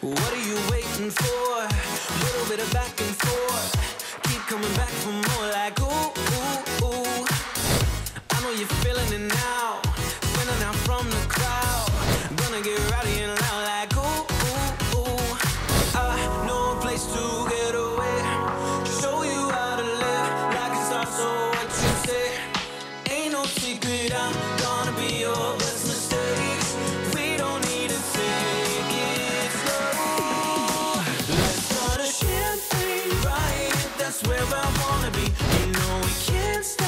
What are you waiting for? Little bit of back and forth. Keep coming back for more, like ooh, ooh, ooh. I know you're feeling it now. Spinning out from the crowd. Gonna get rowdy and secret, I'm gonna be your best. We don't need to take it slow. Let's start a champagne riot, that's where I wanna be. You know we can't